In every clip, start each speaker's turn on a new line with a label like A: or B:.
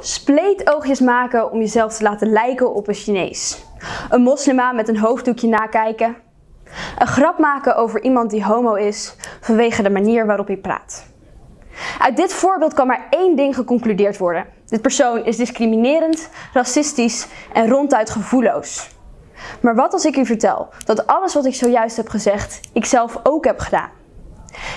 A: Spleetoogjes maken om jezelf te laten lijken op een Chinees. Een moslima met een hoofddoekje nakijken. Een grap maken over iemand die homo is vanwege de manier waarop hij praat. Uit dit voorbeeld kan maar één ding geconcludeerd worden. Dit persoon is discriminerend, racistisch en ronduit gevoelloos. Maar wat als ik u vertel dat alles wat ik zojuist heb gezegd, ik zelf ook heb gedaan?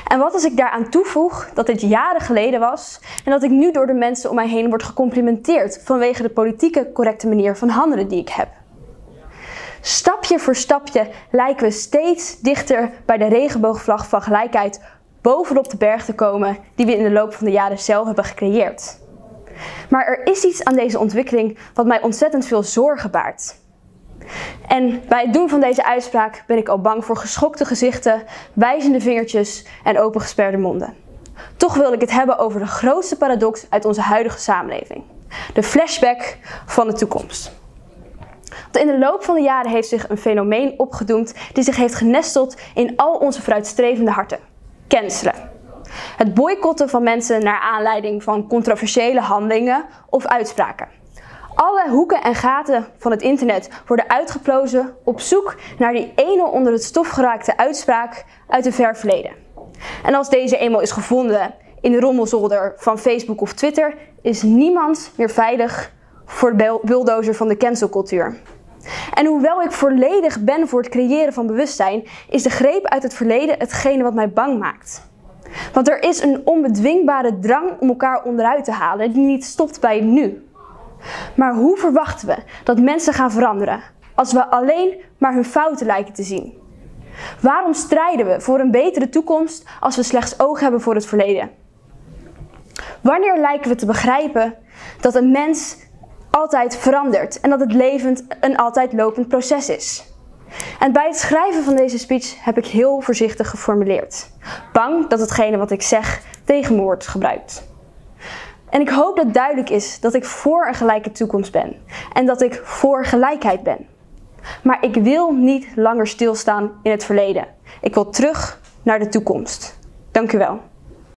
A: En wat als ik daaraan toevoeg dat dit jaren geleden was en dat ik nu door de mensen om mij heen word gecomplimenteerd vanwege de politieke correcte manier van handelen die ik heb? Stapje voor stapje lijken we steeds dichter bij de regenboogvlag van gelijkheid bovenop de berg te komen die we in de loop van de jaren zelf hebben gecreëerd. Maar er is iets aan deze ontwikkeling wat mij ontzettend veel zorgen baart. En bij het doen van deze uitspraak ben ik al bang voor geschokte gezichten, wijzende vingertjes en opengesperde monden. Toch wil ik het hebben over de grootste paradox uit onze huidige samenleving: de flashback van de toekomst. In de loop van de jaren heeft zich een fenomeen opgedoemd die zich heeft genesteld in al onze vooruitstrevende harten: cancelen. Het boycotten van mensen naar aanleiding van controversiële handelingen of uitspraken. Alle hoeken en gaten van het internet worden uitgeplozen op zoek naar die ene onder het stof geraakte uitspraak uit een ver verleden. En als deze eenmaal is gevonden in de rommelzolder van Facebook of Twitter, is niemand meer veilig voor de bulldozer van de cancelcultuur. En hoewel ik volledig ben voor het creëren van bewustzijn, is de greep uit het verleden hetgene wat mij bang maakt. Want er is een onbedwingbare drang om elkaar onderuit te halen die niet stopt bij nu. Maar hoe verwachten we dat mensen gaan veranderen als we alleen maar hun fouten lijken te zien? Waarom strijden we voor een betere toekomst als we slechts oog hebben voor het verleden? Wanneer lijken we te begrijpen dat een mens altijd verandert en dat het levend een altijd lopend proces is? En bij het schrijven van deze speech heb ik heel voorzichtig geformuleerd. Bang dat hetgene wat ik zeg tegen me wordt gebruikt. En ik hoop dat duidelijk is dat ik voor een gelijke toekomst ben en dat ik voor gelijkheid ben. Maar ik wil niet langer stilstaan in het verleden. Ik wil terug naar de toekomst. Dank u wel.